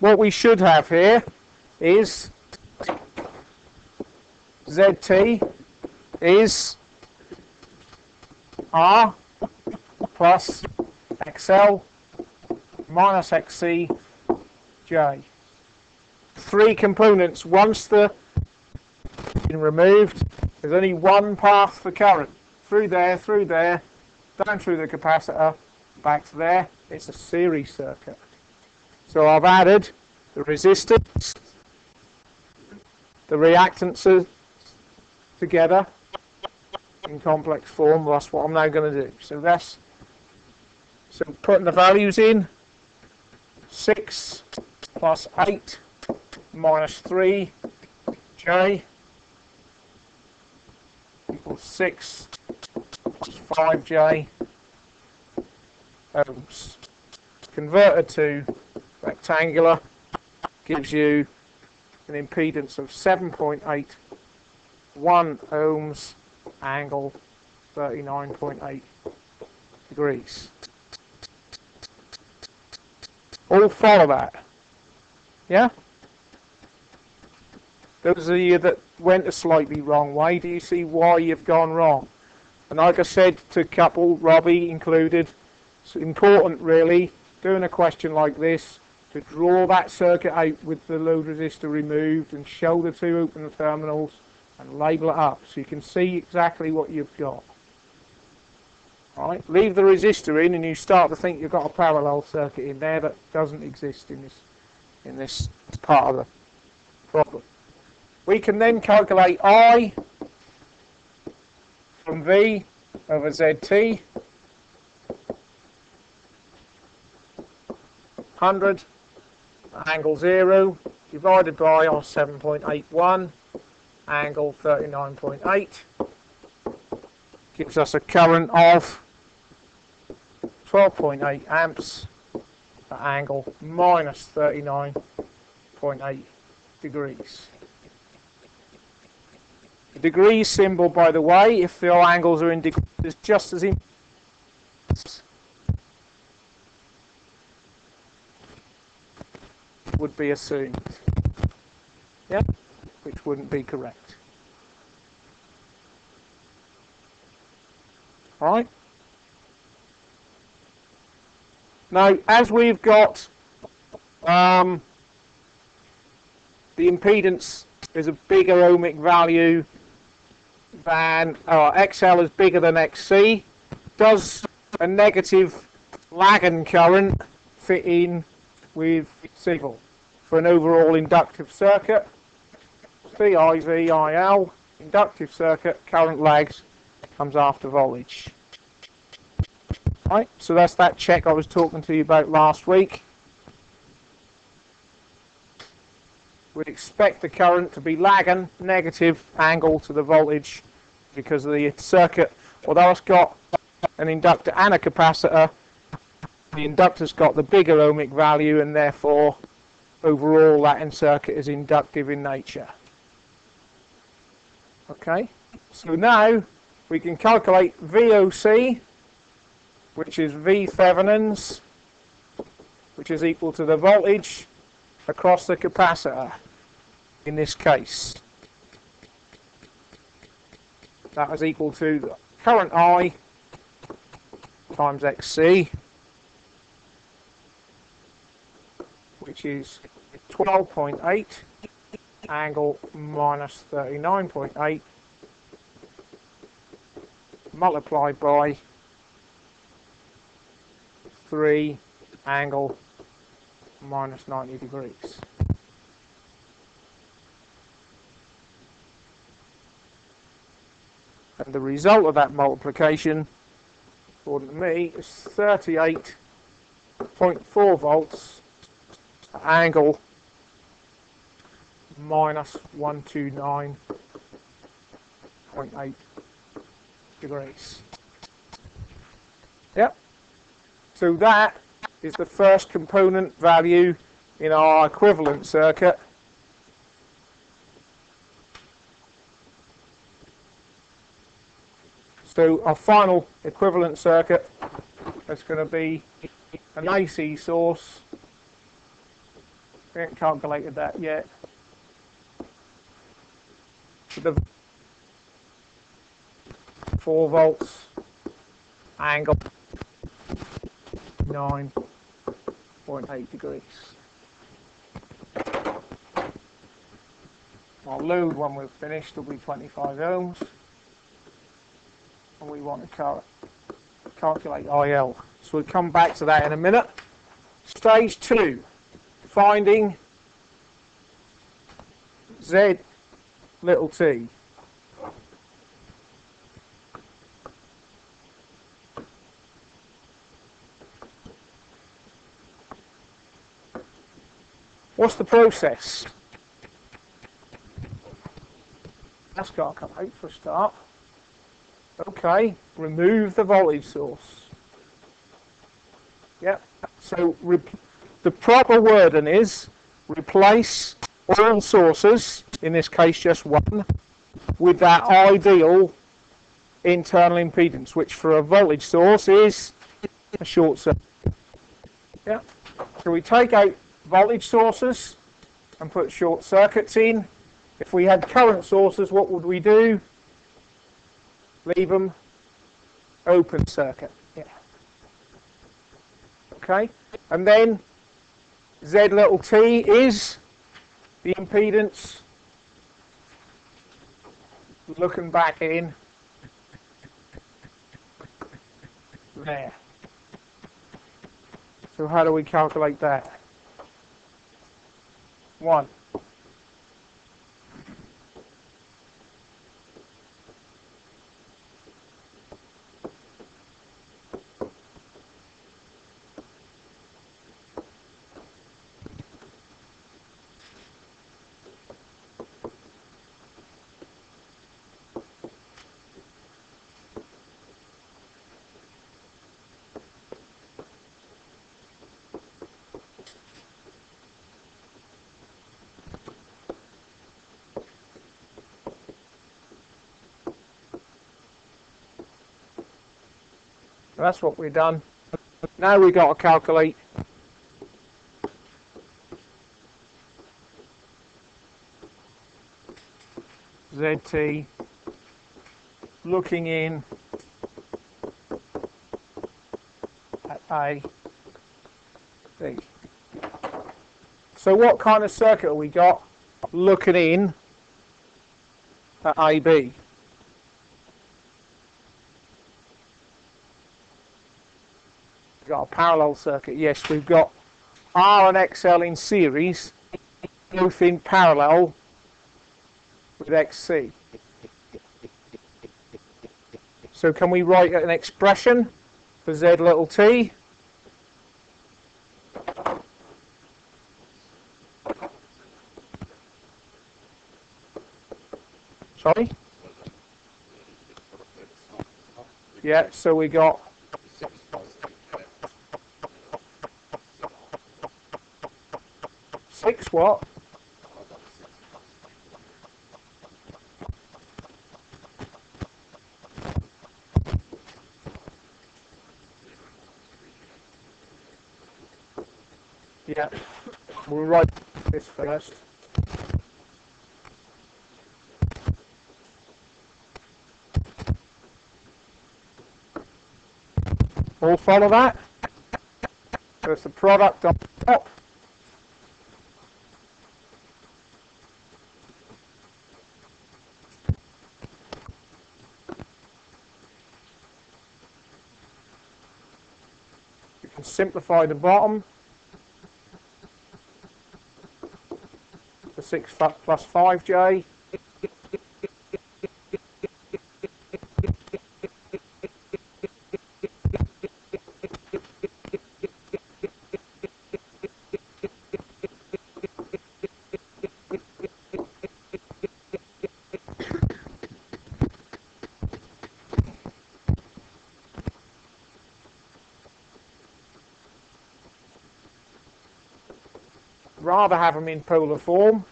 what we should have here is ZT is R plus XL minus XC J. Three components. Once the been removed, there's only one path for current. Through there, through there, down through the capacitor, back to there. It's a series circuit. So I've added the resistance, the reactances together in complex form. That's what I'm now going to do. So that's so putting the values in. 6 plus 8 minus 3 j equals 6 plus 5j ohms. Um, converted to rectangular gives you an impedance of 7.81 ohms angle 39.8 degrees. All follow that. Yeah? Those of you that went a slightly wrong way, do you see why you've gone wrong? And like I said to a couple, Robbie included, it's important really, doing a question like this, to draw that circuit out with the load resistor removed and show the two open terminals and label it up so you can see exactly what you've got. Right, leave the resistor in and you start to think you've got a parallel circuit in there that doesn't exist in this in this part of the problem. We can then calculate I from V over ZT 100 angle 0 divided by our 7.81 angle 39.8 gives us a current of 12.8 amps at angle minus 39.8 degrees. The degrees symbol, by the way, if the angles are in degrees, is just as in would be assumed. Yeah? Which wouldn't be correct. Alright? Now, as we've got um, the impedance is a bigger ohmic value than uh, XL is bigger than XC, does a negative Lagan current fit in with signal for an overall inductive circuit? VIVIL, inductive circuit, current lags, comes after voltage. Right, so that's that check I was talking to you about last week. We'd expect the current to be lagging, negative angle to the voltage because of the circuit, although it's got an inductor and a capacitor, the inductor's got the bigger ohmic value and therefore overall that circuit is inductive in nature. Okay, so now we can calculate VOC which is V Thevenin's, which is equal to the voltage across the capacitor in this case. That is equal to the current I times XC, which is 12.8 angle minus 39.8 multiplied by 3 angle minus 90 degrees. And the result of that multiplication, according to me, is 38.4 volts angle minus 129.8 degrees. Yep. So that is the first component value in our equivalent circuit. So our final equivalent circuit is going to be an AC source We haven't calculated that yet. The 4 volts angle 9.8 degrees. Our load when we're finished will be 25 ohms and we want to cal calculate IL. So we'll come back to that in a minute. Stage 2 finding Z little t. What's the process? That's got to come out for a start. Okay, remove the voltage source. Yep, so the proper wording is replace all sources, in this case just one, with that ideal internal impedance, which for a voltage source is a short circuit. Yeah. So we take out voltage sources and put short circuits in. If we had current sources, what would we do? Leave them open circuit. Yeah. Okay. And then Z little t is the impedance looking back in there. So how do we calculate that? One. That's what we've done. Now we've got to calculate ZT looking in at A, B. So what kind of circuit have we got looking in at AB? Parallel circuit. Yes, we've got R and XL in series, both in parallel with XC. So can we write an expression for Z little t? Sorry? Yeah, so we got what? Yeah, we'll write this first. All follow that? There's the product on top. Simplify the bottom. The 6 plus 5j. Rather have them in polar form.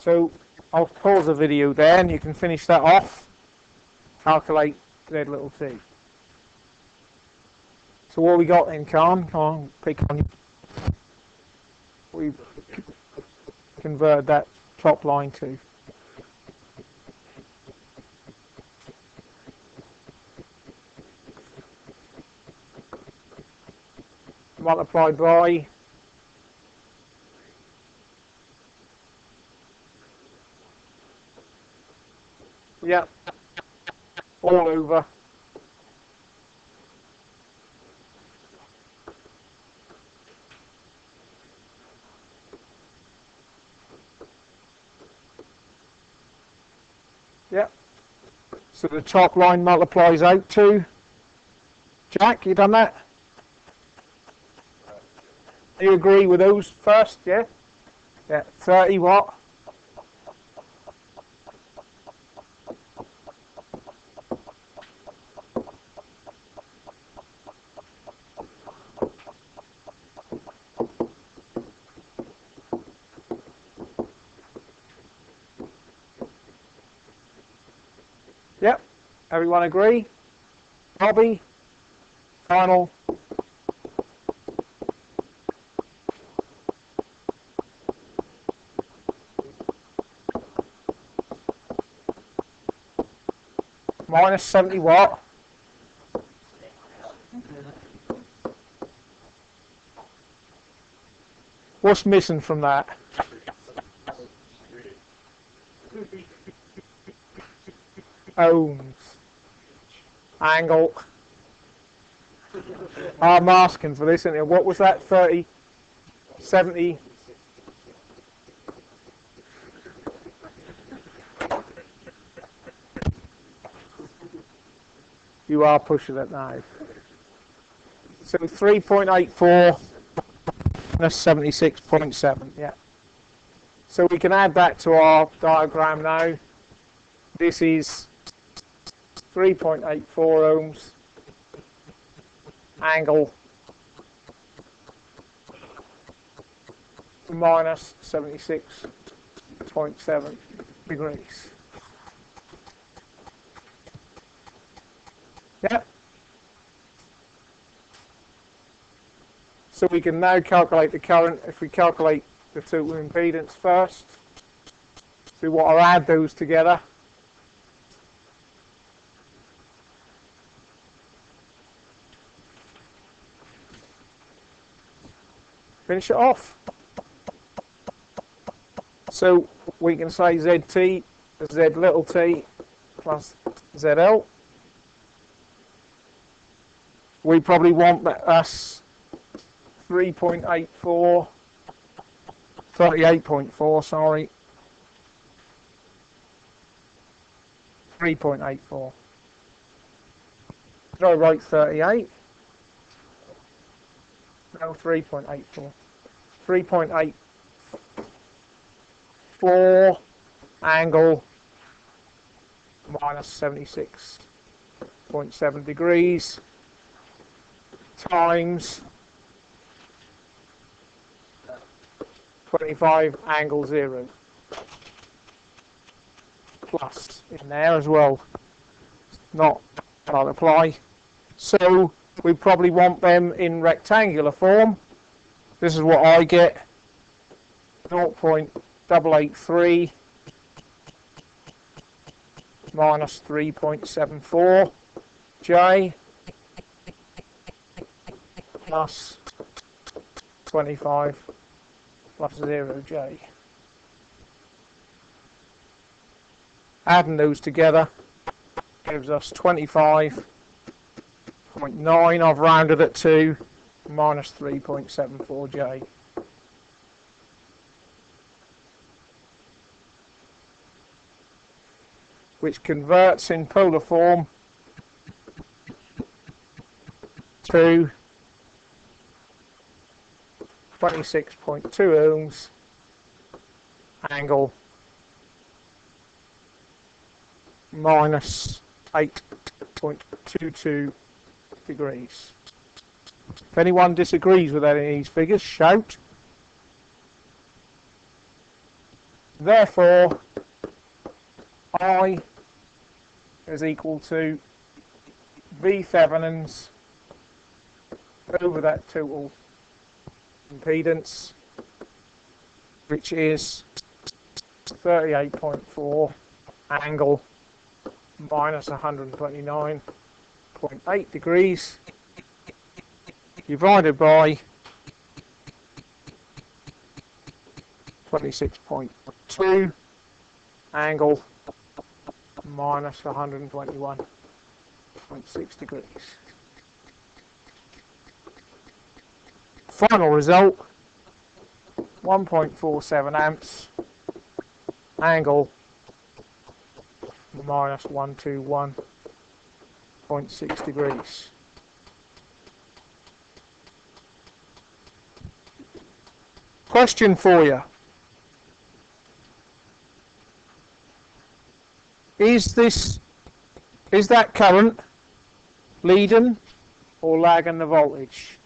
So I'll pause the video there and you can finish that off. Calculate Z little t. So what we got then, Khan? Come on, pick on you. We've converted that top line to. Multiplied by Yep. All over. Yep. So the top line multiplies out to Jack, you done that? You agree with those first, yeah? Yeah, 30 watt. Yep, everyone agree? Robbie, final minus 70 watt. What's missing from that? Ohms. Angle. I'm asking for this, it? What was that? 30, 70? You are pushing it now. So 3.84 plus 76.7, yeah. So we can add that to our diagram now. This is 3.84 ohms angle minus 76.7 degrees. So we can now calculate the current if we calculate the total impedance first. So what I'll add those together. Finish it off. So we can say ZT, Z little t plus ZL we probably want us 3.84 38.4 sorry. 3.84 did I write 38 no 3.84 3.84 angle minus 76.7 degrees times 25 angle 0 plus in there as well. Not multiply so we probably want them in rectangular form. This is what I get. 0.883 minus 3.74 J plus 25 plus 0j. Adding those together gives us 25.9, I've rounded it to minus 3.74j. which converts in polar form to 26.2 ohms angle minus 8.22 degrees. If anyone disagrees with any of these figures, shout. Therefore, I is equal to V Thevenin's over that total impedance, which is 38.4 angle minus 129.8 degrees divided by 26.2 angle minus 121.6 degrees. Final result 1.47 amps angle minus 121.6 degrees. Question for you. Is this, is that current leading or lagging the voltage?